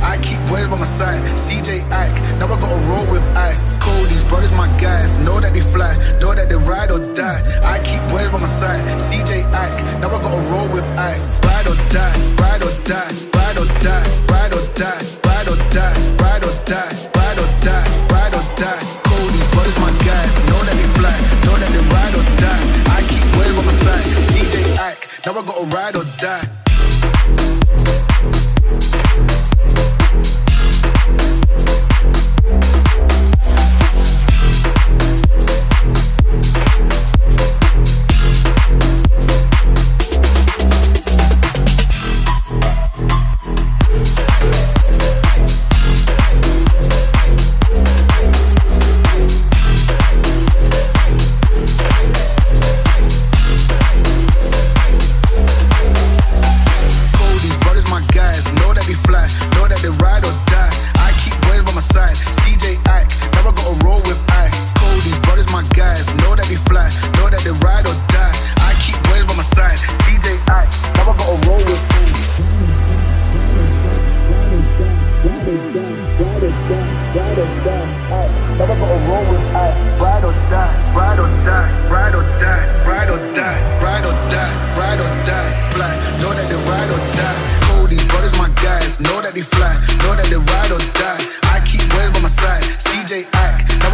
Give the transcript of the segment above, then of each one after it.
I keep boys by my side. CJ Ike, now I gotta roll with ice. Cold, these brothers, my guys. Know that they fly, know that they ride or die. I keep boys by my side. CJ Ike, now I gotta roll with ice. Ride or die, ride or die, ride or die, ride or die, ride or die, ride or die, ride or die,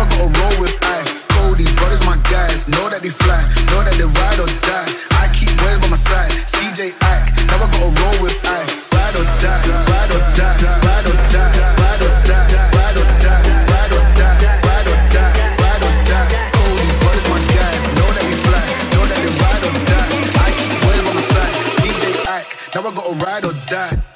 I gotta roll with ice. Oh, these brothers, my guys. Know that they fly, know that they ride or die. I keep waves by my side. CJ Ike, now I gotta roll with ice. Ride or die, ride or die, ride or die, ride or die, ride or die, ride or die, ride or die, brothers, my guys. Know that they fly, know that they ride or die. I keep by my side. CJ now I gotta ride or die.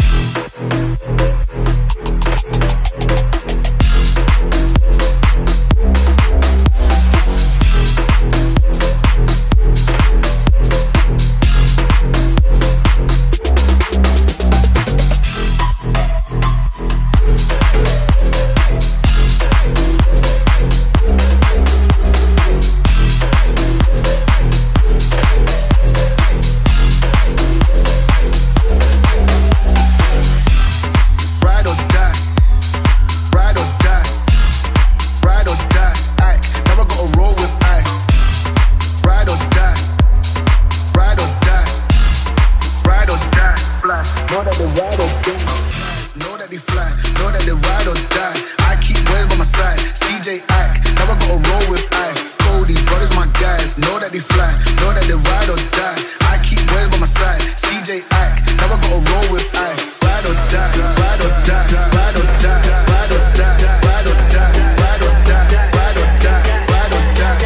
gotta roll with ice. Cody, brothers my guys. Know that they fly, know that they ride or die. I keep waves by my side. CJ Ike, never gotta roll with ice. Ride or die, ride or die, ride or die, ride or die, ride or die, ride or die, ride or die,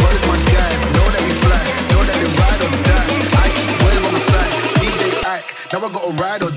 brothers my guys. Know that fly, know that they ride or die. I keep by my side. CJ gotta ride or die.